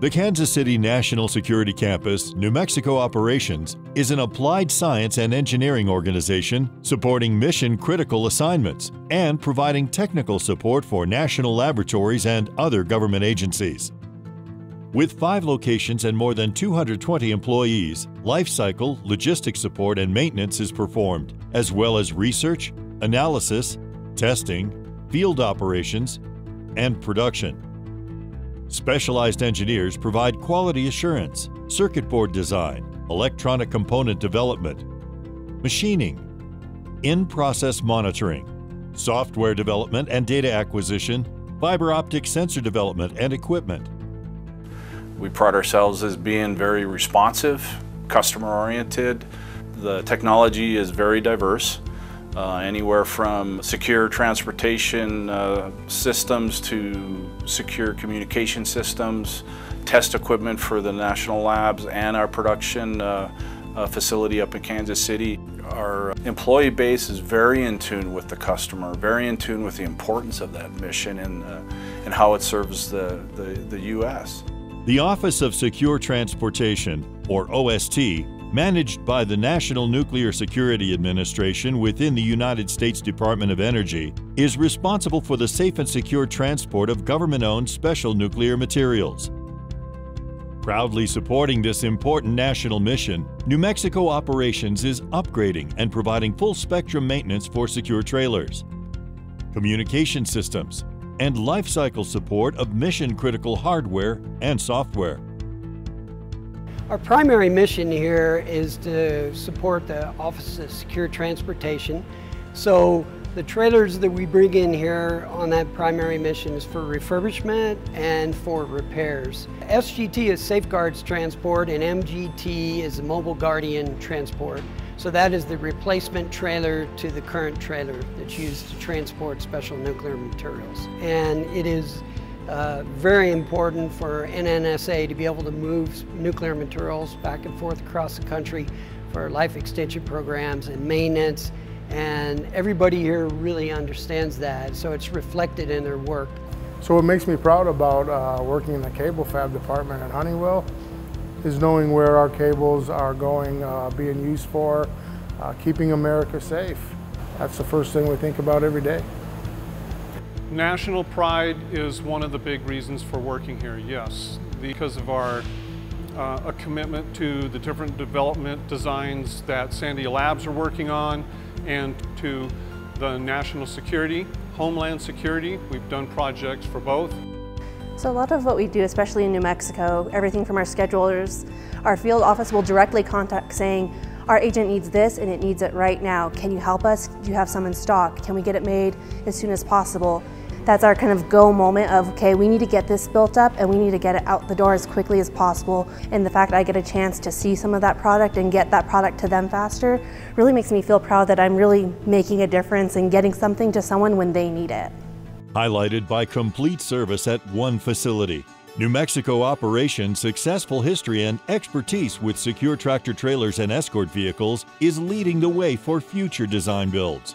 The Kansas City National Security Campus, New Mexico Operations, is an applied science and engineering organization supporting mission critical assignments and providing technical support for national laboratories and other government agencies. With five locations and more than 220 employees, life cycle, logistics support, and maintenance is performed, as well as research, analysis, testing, field operations, and production. Specialized engineers provide quality assurance, circuit board design, electronic component development, machining, in-process monitoring, software development and data acquisition, fiber optic sensor development and equipment. We pride ourselves as being very responsive, customer oriented. The technology is very diverse. Uh, anywhere from secure transportation uh, systems to secure communication systems, test equipment for the national labs and our production uh, uh facility up in Kansas City. Our employee base is very in tune with the customer, very in tune with the importance of that mission and, uh, and how it serves the, the, the U.S. The Office of Secure Transportation, or OST, managed by the National Nuclear Security Administration within the United States Department of Energy, is responsible for the safe and secure transport of government-owned special nuclear materials. Proudly supporting this important national mission, New Mexico Operations is upgrading and providing full-spectrum maintenance for secure trailers, communication systems, and lifecycle support of mission-critical hardware and software. Our primary mission here is to support the Office of Secure Transportation. So the trailers that we bring in here on that primary mission is for refurbishment and for repairs. SGT is Safeguards Transport and MGT is Mobile Guardian Transport. So that is the replacement trailer to the current trailer that's used to transport special nuclear materials. And it is uh, very important for NNSA to be able to move nuclear materials back and forth across the country for life extension programs and maintenance. And everybody here really understands that, so it's reflected in their work. So what makes me proud about uh, working in the cable fab department at Honeywell is knowing where our cables are going, uh, being used for, uh, keeping America safe. That's the first thing we think about every day. National pride is one of the big reasons for working here, yes. Because of our uh, a commitment to the different development designs that Sandia Labs are working on and to the national security, homeland security. We've done projects for both. So a lot of what we do, especially in New Mexico, everything from our schedulers, our field office will directly contact saying, our agent needs this and it needs it right now. Can you help us? Do you have some in stock? Can we get it made as soon as possible? That's our kind of go moment of, okay, we need to get this built up and we need to get it out the door as quickly as possible. And the fact I get a chance to see some of that product and get that product to them faster really makes me feel proud that I'm really making a difference and getting something to someone when they need it. Highlighted by complete service at one facility. New Mexico Operations' successful history and expertise with secure tractor trailers and escort vehicles is leading the way for future design builds.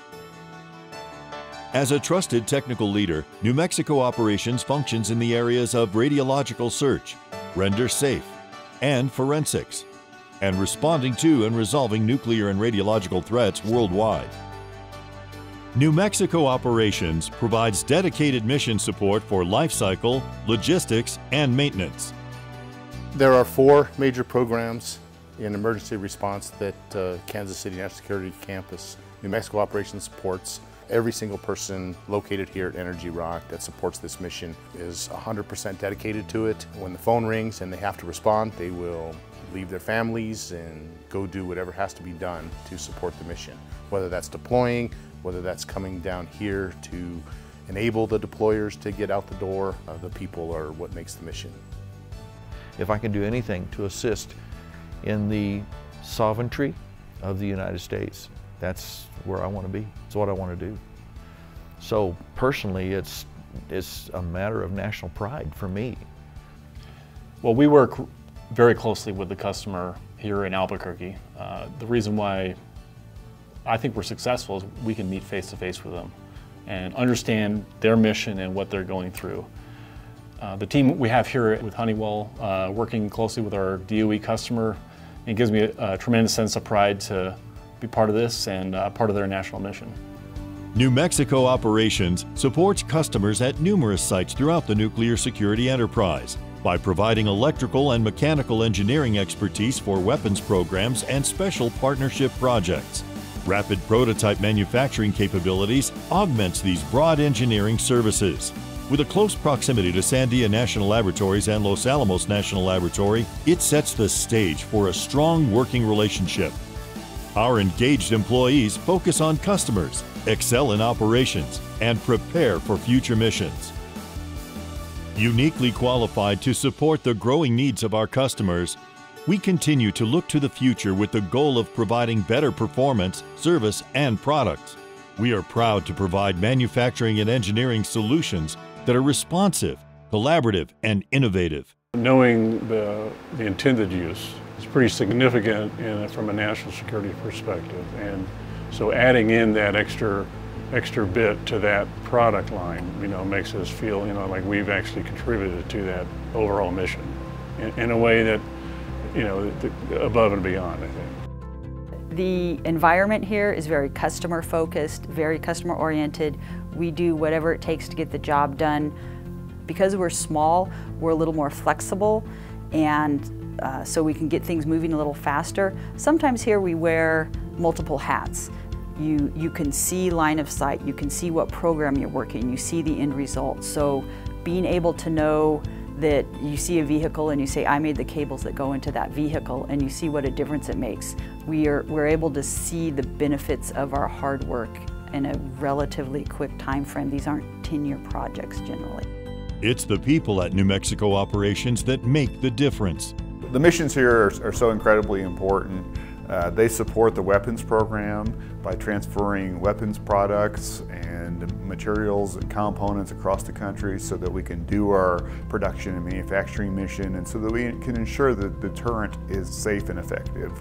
As a trusted technical leader, New Mexico Operations functions in the areas of radiological search, render safe, and forensics, and responding to and resolving nuclear and radiological threats worldwide. New Mexico Operations provides dedicated mission support for lifecycle, logistics, and maintenance. There are four major programs in emergency response that uh, Kansas City National Security Campus New Mexico Operations supports. Every single person located here at Energy Rock that supports this mission is 100% dedicated to it. When the phone rings and they have to respond, they will leave their families and go do whatever has to be done to support the mission. Whether that's deploying, whether that's coming down here to enable the deployers to get out the door, uh, the people are what makes the mission. If I can do anything to assist in the sovereignty of the United States that's where I want to be. It's what I want to do. So personally, it's, it's a matter of national pride for me. Well, we work very closely with the customer here in Albuquerque. Uh, the reason why I think we're successful is we can meet face to face with them and understand their mission and what they're going through. Uh, the team we have here with Honeywell, uh, working closely with our DOE customer, it gives me a, a, tremendous sense of pride to be part of this and uh, part of their national mission. New Mexico Operations supports customers at numerous sites throughout the nuclear security enterprise by providing electrical and mechanical engineering expertise for weapons programs and special partnership projects. Rapid prototype manufacturing capabilities augments these broad engineering services. With a close proximity to Sandia National Laboratories and Los Alamos National Laboratory, it sets the stage for a strong working relationship. Our engaged employees focus on customers, excel in operations, and prepare for future missions. Uniquely qualified to support the growing needs of our customers, we continue to look to the future with the goal of providing better performance, service, and products. We are proud to provide manufacturing and engineering solutions that are responsive, collaborative, and innovative. Knowing the, the intended use pretty significant in, from a national security perspective. And so adding in that extra extra bit to that product line, you know, makes us feel, you know, like we've actually contributed to that overall mission in, in a way that, you know, above and beyond, I think. The environment here is very customer focused, very customer oriented. We do whatever it takes to get the job done. Because we're small, we're a little more flexible and uh, so we can get things moving a little faster. Sometimes here we wear multiple hats. You, you can see line of sight, you can see what program you're working, you see the end result. So being able to know that you see a vehicle and you say, I made the cables that go into that vehicle, and you see what a difference it makes. We are, we're able to see the benefits of our hard work in a relatively quick time frame. These aren't 10-year projects generally. It's the people at New Mexico operations that make the difference. The missions here are, are so incredibly important. Uh, they support the weapons program by transferring weapons products and materials and components across the country so that we can do our production and manufacturing mission and so that we can ensure that the deterrent is safe and effective.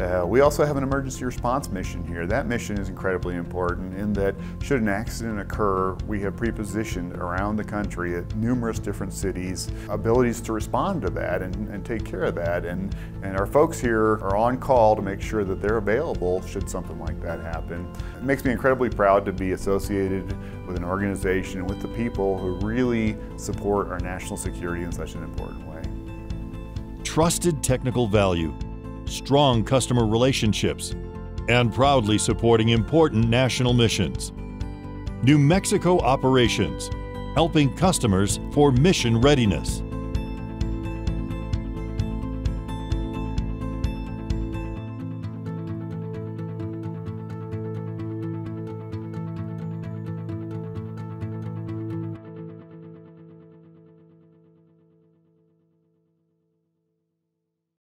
Uh, we also have an emergency response mission here. That mission is incredibly important in that should an accident occur, we have pre-positioned around the country at numerous different cities abilities to respond to that and, and take care of that. And, and our folks here are on call to make sure that they're available should something like that happen. It makes me incredibly proud to be associated with an organization and with the people who really support our national security in such an important way. Trusted technical value strong customer relationships, and proudly supporting important national missions. New Mexico Operations, helping customers for mission readiness.